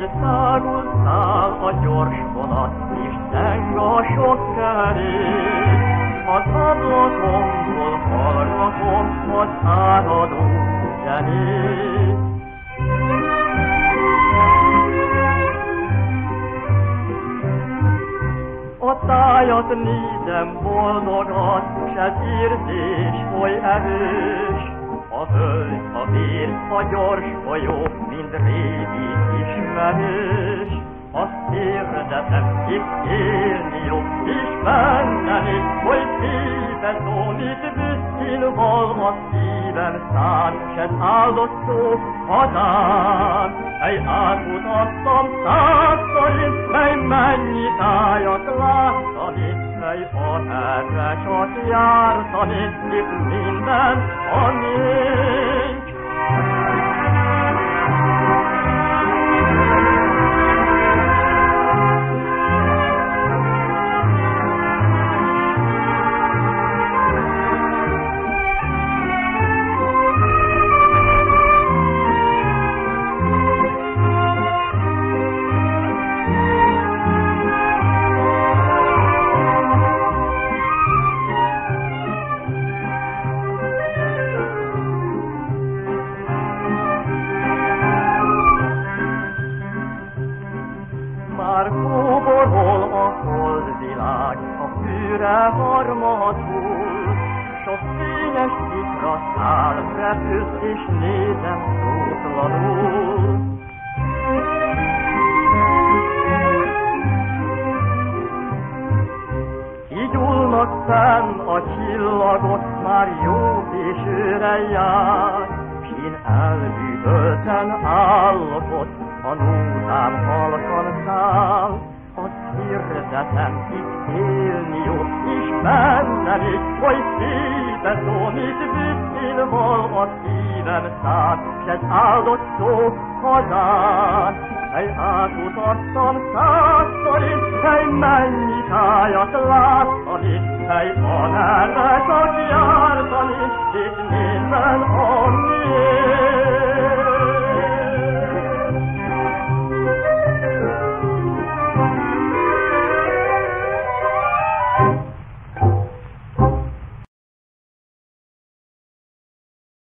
hogy száguldtál a gyors vonat, és zeng a sok kerék. Az ablakomból hallgatom az áradó zenét. A tájat nézem boldogat, s ez érzés oly erős. A hölgy, a vér, a gyors folyó, mind régi ismerős. Azt érdetem, itt élni jó, és benneni, hogy szíve szólít, büszkén val a szívem szán, s ez áldott szó hazán. Mely átmutattam százszor, mely mennyi tájat látani, mely a erre csak jártani, itt minden a fűre harmadul, S a fényes szikra száll, repülsz és nézem szótlanul. Kigyúlnak fenn a csillagot, már jó későre jár, S én elbűvölten állapot, a nótám halkan száll. Azt hirdetem, itt jó, és bennem is, hogy szíve szomít, büszkén val a szívem szállt, s ez áldott szó hazán. Mely átutattam százszor is, mely mennyi tájat mely van erre csak jártani, és minden, ami